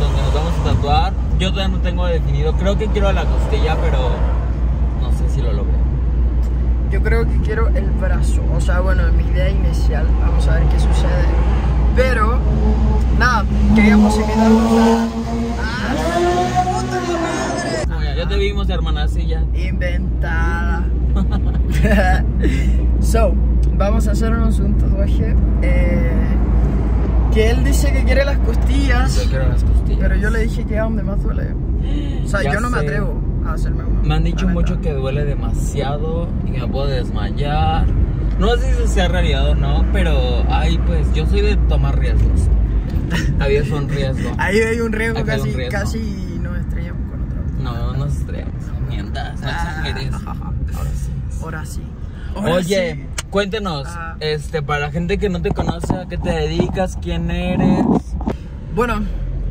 donde nos vamos a tatuar. Yo todavía no tengo definido. Creo que quiero la costilla, pero no sé si lo logré. Yo creo que quiero el brazo. O sea, bueno, mi idea inicial. Vamos a ver qué sucede. Pero, nada, queríamos invitarlos a. ¡Ah! ¡Puta madre! Oye, ya te vimos, hermana, así ya. Inventada. so, vamos a hacernos un tatuaje. eh, que él dice que quiere las costillas. Yo quiero las costillas. Pero yo le dije que a donde más duele. O sea, Ya yo no me atrevo a hacerme uno. Me han dicho mucho que duele demasiado y que me puedo desmayar. No sé si sea realidad o no, pero ay, pues yo soy de tomar riesgos. La vida es un riesgo. Ahí hay un riesgo casi, un riesgo. casi nos estrellamos con otro. No, no nos estrellamos. Mientas, no exageres. Ahora sí. Ahora sí. Ahora Oye, sí. cuéntenos, Ah. este, para la gente que no te conoce, ¿a qué te dedicas? ¿Quién eres? Bueno,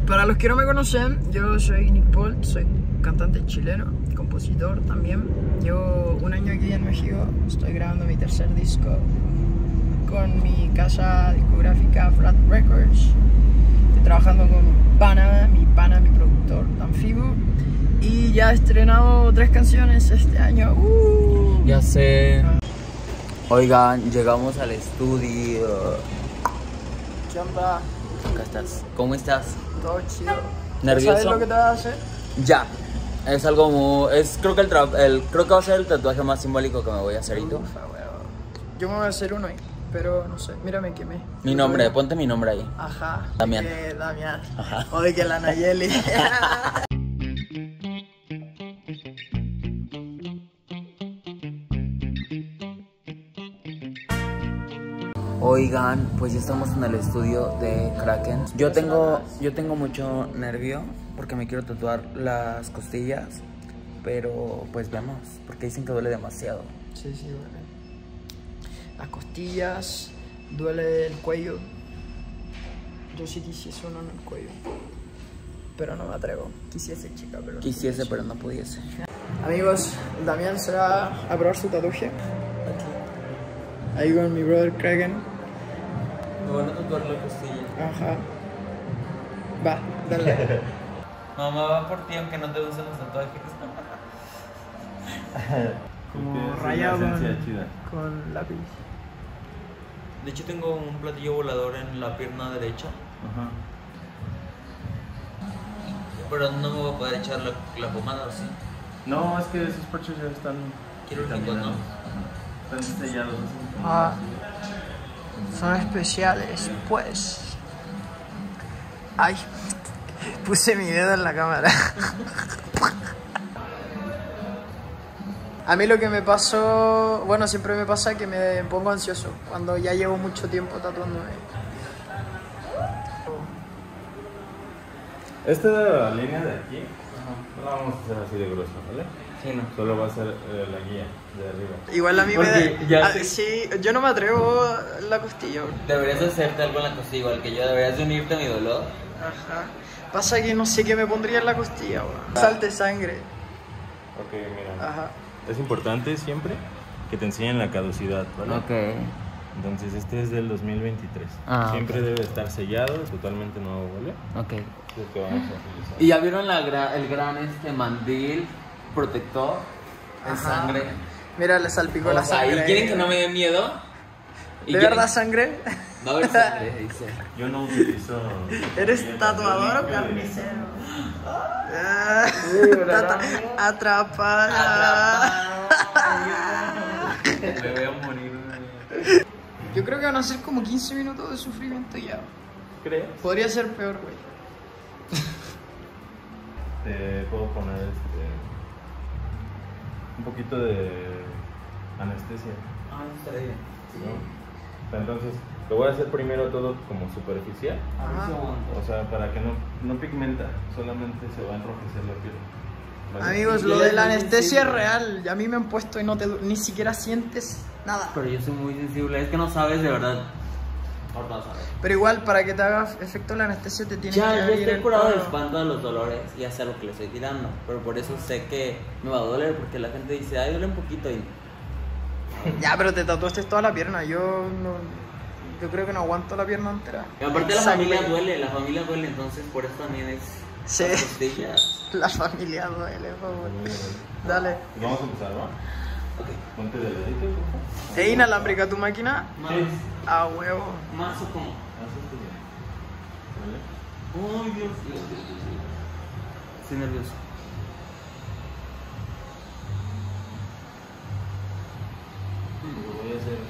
para los que no me conocen, yo soy Nick Paul, soy cantante chileno, compositor también. Llevo un año aquí en México, estoy grabando mi tercer disco con mi casa discográfica Flat Records. Estoy trabajando con pana, mi pana, mi productor, Danfibo. Y ya he estrenado tres canciones este año. ¡Uh! Ya sé. Oigan, llegamos al estudio. ¿Qué onda? Acá estás. ¿Cómo estás? Todo chido. ¿Nervioso? ¿Sabes lo que te vas a hacer? Ya. Es algo muy. Es, creo, que el, tra- el- creo que va a ser el tatuaje más simbólico que me voy a hacer. ¿Y tú? Yo me voy a hacer uno ahí, pero no sé. Mírame que me. Mi nombre, ponte mi nombre ahí. Ajá. Damián. Damián. Ajá. O de que la Nayeli. Oigan, pues ya estamos en el estudio de Kraken. Yo tengo, yo tengo mucho nervio porque me quiero tatuar las costillas, pero pues vemos, porque dicen que duele demasiado. sí, sí, duele. Las costillas, duele el cuello. Yo sí quisiese uno en el cuello. Pero no me atrevo. Quisiese, chica, pero. Quisiese, pero no pudiese. Amigos, Damián se va a probar su tatuaje. Ahí con mi brother Kragen. Me van a tatuar la costilla. Ajá. Va, dale. Mamá va por ti aunque no te gustan los tatuajes. Como rayado con, lápiz. De hecho tengo un platillo volador en la pierna derecha, Ajá. pero no me voy a poder echar la, la pomada, ¿sí? No, es que esos parches ya están. Quirúrgicos, ¿no? Ajá. Están sellados. así. Son especiales, pues. Ay, puse mi dedo en la cámara. A mí lo que me pasó, bueno, siempre me pasa que me pongo ansioso cuando ya llevo mucho tiempo tatuándome. Esta línea de aquí no la vamos a hacer así de gruesa, ¿vale? Sí, no. Solo va a ser eh, la guía de arriba. Igual a mí Porque me ya da... ah, sí, yo no me atrevo la costilla. Deberías hacerte algo en la costilla igual que yo, deberías de unirte a mi dolor. Ajá. Pasa que no sé qué me pondría en la costilla, weón. Salte sangre. Ok, mira. Ajá. Es importante siempre que te enseñen la caducidad, ¿vale? Ok. Entonces este es del 2023. Ah, siempre debe estar sellado, totalmente nuevo, ¿vale? Ok. Es lo que vamos a utilizar. ¿Y ya vieron la gra- el gran este mandil protector de Ajá. sangre? Mira, le salpicó O la sea, sangre. ¿y quieren que no me dé miedo? ¿Y ¿De quieren- verdad sangre? Va a haber sangre, dice. Yo no utilizo. ¿Eres tatuador o carnicero? Ah, ata- Atrapada. Me voy a morir. Yo creo que van a ser como 15 minutos de sufrimiento ya. ¿Crees? Podría ser peor, güey. Te puedo poner este. Un poquito de anestesia. Ah, está bien. ¿no? Entonces, lo voy a hacer primero todo como superficial. Ajá. O sea, para que no, no pigmenta, solamente se va a enrojecer la piel. Amigos, lo de la anestesia es real. A mí me han puesto y no te ni siquiera sientes nada. Pero yo soy muy sensible, es que no sabes de verdad. A ver. Pero igual, para que te haga efecto la anestesia te tiene que Ya, ya abrir estoy curado del espanto de los dolores y ya sé lo que le estoy tirando. Pero por eso sé que me va a doler porque la gente dice, ay, duele un poquito y Ya, pero te tatuaste toda la pierna. Yo no. Yo creo que no aguanto la pierna entera. Y aparte la familia duele, la familia duele, entonces por eso también es Sí. las costillas. La familia duele, por favor. Dale. Vamos a empezar, ¿va? Ok. Ponte de ladito, por favor. ¿Es inalámbrica tu máquina? Más, A huevo. más o esto bien. ¿Vale? Ay, Dios, Dios, Dios, Dios. Estoy nervioso.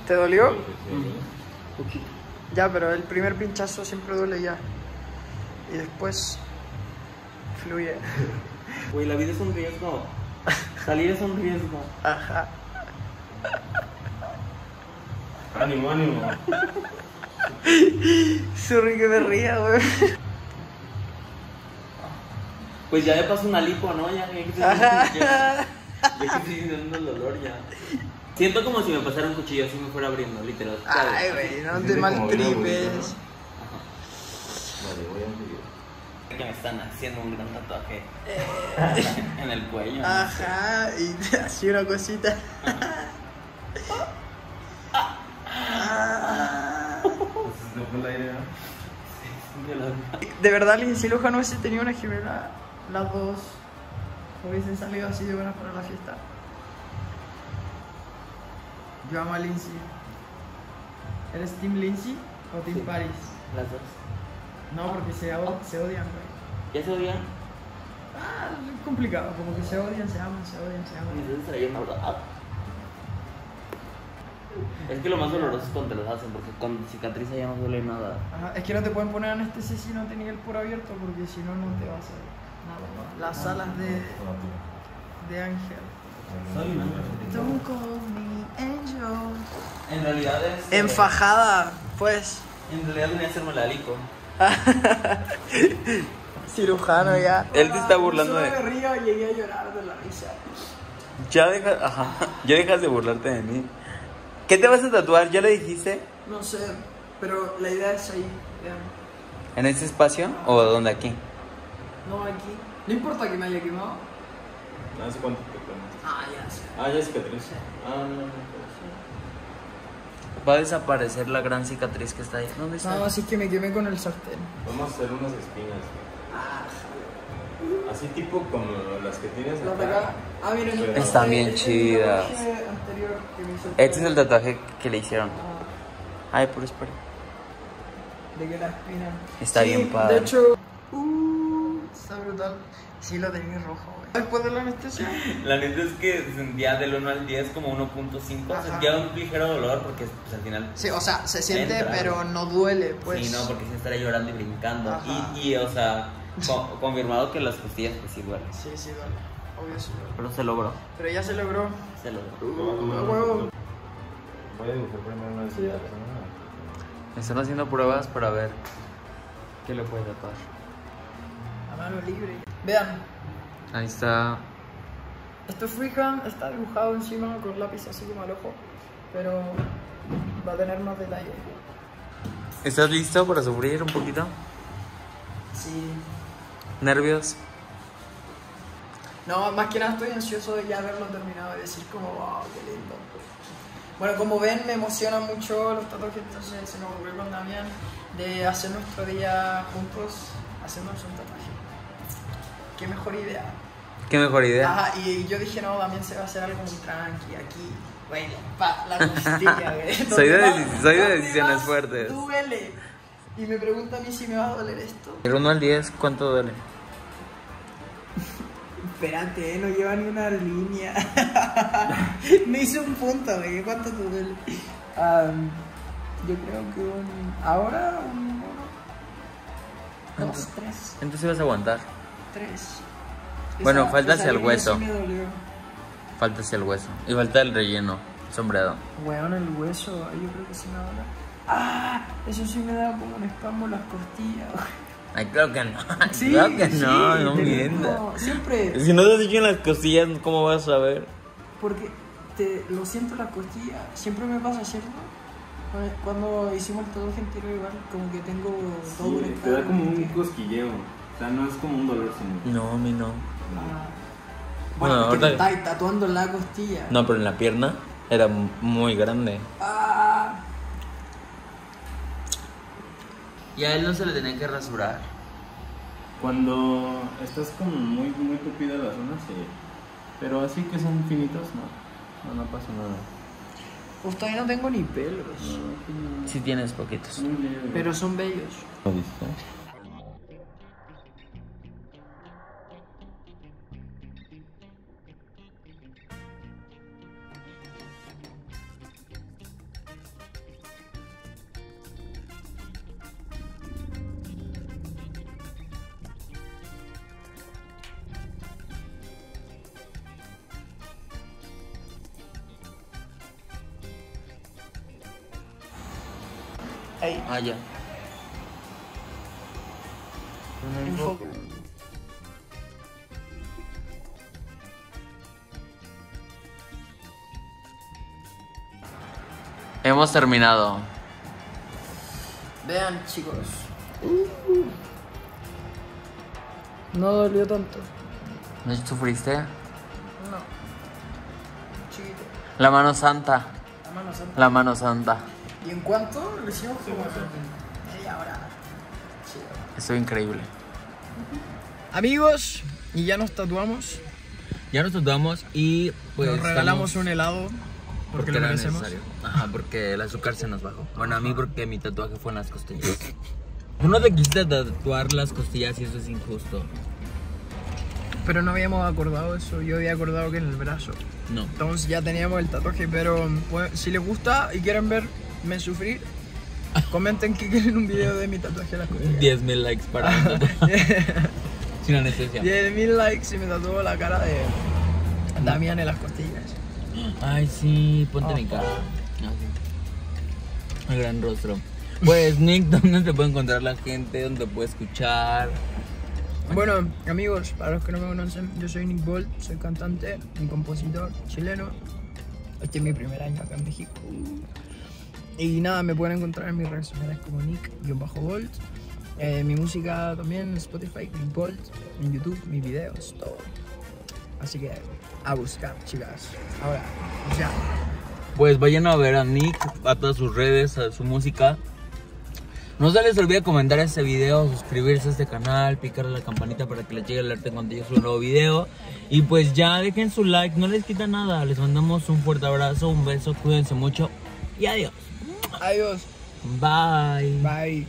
¿Te dolió? Poquito. Ya, pero el primer pinchazo siempre duele ya. Y después fluye. Güey, la vida es un riesgo. Salir es un riesgo. Ajá. Ánimo, ánimo. Sorry que me ría, güey. Pues ya me pasó una lipo, ¿no? Ya, ya que estoy ya, ya estoy sintiendo el dolor ya. Siento como si me pasara un cuchillo así me fuera abriendo, literal. Ay, güey, no te maltripes. Vale, voy a. Que me están haciendo un gran tatuaje Eh. en el cuello. ¿no? Ajá, y así una cosita. Ah. No fue el. De verdad, Lindsay Lohan hubiese tenido una gemela, las dos hubiesen salido así de buenas para la fiesta. Yo amo a Lindsay. ¿Eres Team Lindsay o Team Sí. Paris? Las dos. No, porque se, o- se odian, güey. ¿Ya se odian? Ah, es complicado, como que se odian, se aman, se odian, se aman. verdad. Es que lo más doloroso es cuando te los hacen, porque con cicatriz ya no duele nada. Ajá, es que no te pueden poner anestesia si no tenés el poro abierto, porque si no, no te va a hacer nada. ¿no? Las alas de, de ángel. Soy un ángel. Don't call me angel. En realidad es. Enfajada, pues. En realidad venía a hacerme la lipo. Cirujano ya. Él te está burlando de- me río y llegué a llorar de la risa. Ya dejas, ajá, ya dejas de burlarte de mí. ¿Qué te vas a tatuar? ¿Ya le dijiste? No sé, pero la idea es ahí. ¿En ese espacio o dónde aquí? No aquí. No importa que me haya quemado. ¿Hace cuánto te pones? Ah, ya sé. Ah, ya es cicatriz. Ah, no, no, no. Va a desaparecer la gran cicatriz que está ahí. ¿Dónde está? No, así que me quemé con el sartén. Vamos a hacer unas espinas. Así tipo como las que tienes acá. acá. Ah, miren. Pero- Están bien este chidas. Este es el tatuaje que le hicieron. Ah, Ay, puro espera. De que la espina. Está Sí, bien padre. De hecho, está brutal. Sí, lo tenía rojo, güey. Después de la anestesia. La neta es que sentía del 1 al 10 como 1.5. Ajá. Sentía un ligero dolor porque pues, al final. Sí, o sea, se siente, Entra. pero no duele, pues. Sí, no, porque sí estaría llorando y brincando. Y, y, o sea, co- confirmado que las costillas pues sí duelen. Sí, sí, duele. Obvio, sí duele. Pero se logró. Pero ya se logró. Se logró. Uh, huevo. Voy a dibujar primero una. Me están haciendo pruebas para ver qué le puede tatuar. A mano libre. Vean, Ahí está. esto es freehand, está dibujado encima con lápiz así como al ojo. Pero va a tener más detalle. ¿Estás listo para sufrir un poquito? Sí. ¿Nervios? No, más que nada estoy ansioso de ya haberlo terminado y decir como, wow, qué lindo. Bueno, como ven, me emocionan mucho los tatuajes, entonces se me ocurrió con Damián de hacer nuestro día juntos, haciéndonos un tatuaje. Qué mejor idea. ¿Qué mejor idea? Ajá, y yo dije, no, Damián se va a hacer algo muy tranqui aquí. Bueno, pa, la costilla, güey. Soy de ¿Dónde deci- más- soy de dónde decisiones más fuertes. Duele. Y me pregunta a mí si me va a doler esto. Del 1 al 10, ¿cuánto duele? Espérate, no lleva ni una línea. Me hice un punto, güey. ¿Cuánto te duele? Am, yo creo que un. Ahora un. uno, Dos, Entonces- tres. Entonces vas a aguantar. Tres. Bueno, falta hacia el hueso. sí. Falta hacia el hueso. Y falta el relleno, sombreado. Weón, el hueso, yo creo que sí me duele. Ah, eso sí me da como un espasmo en las costillas. Ay, claro que no. Sí, claro que sí, no, no mientas. Siempre. Si no te has hecho en las costillas, ¿cómo vas a ver? Porque te lo siento en la costilla. Siempre me pasa, ¿cierto? Cuando hicimos el tatuaje entero igual, como que tengo todo Sí, te da como un cosquilleo. O sea, no es como un dolor, sino. No, a mí no. Ah. Bueno, Bueno, porque ahorita- me estáis tatuando la costilla. No, pero en la pierna era muy grande. Ah. ¿Y a él no se le tenía que rasurar? Cuando estás como muy, muy tupida la zona, sí. Pero así que son finitos, no. No, no pasa nada. Uf, todavía no tengo ni pelos. Sí tienes poquitos. Pero son bellos. ¿Lo viste? Ahí. Ah, ya. Hemos terminado. Vean, chicos. No dolió tanto. ¿No sufriste? No. Chiquito. La mano santa. La mano santa. La mano santa. ¿Y en cuánto? Lo hicimos como media hora. Chido. Estuvo increíble. Amigos, y ya nos tatuamos. Ya nos tatuamos y pues. nos regalamos estamos- un helado. Porque, lo era merecemos. necesario. Ajá, porque el azúcar se nos bajó. Bueno, a mí porque mi tatuaje fue en las costillas. Tú no te quisiste tatuar las costillas y eso es injusto. Pero no habíamos acordado eso. Yo había acordado que en el brazo. No. Entonces ya teníamos el tatuaje. Pero pues, si les gusta y quieren verme sufrir, comenten que quieren un video de mi tatuaje en las costillas. 10.000 likes para. Sin anestesia. 10.000 likes y me tatuó la cara de Damián en las costillas. Ay, sí, ponte mi cara. Ah, sí. El gran rostro. Pues, Nick, ¿dónde te puede encontrar la gente? ¿Dónde puede escuchar? Bueno, amigos, para los que no me conocen, yo soy Nick Bolt, soy cantante y compositor chileno. Este es mi primer año acá en México. Y nada, me pueden encontrar en mis redes sociales como Nick-Bolt. Eh, mi música también en Spotify, Bolt. En YouTube, mis videos, todo. Así que a buscar, chicas. Ahora, ya. Pues vayan a ver a Nick, a todas sus redes, a su música. No se les olvide comentar este video, suscribirse a este canal, picarle la campanita para que les llegue el alerta cuando suba un nuevo video. Y pues ya dejen su like, no les quita nada. Les mandamos un fuerte abrazo, un beso, cuídense mucho y adiós. Adiós. Bye. Bye.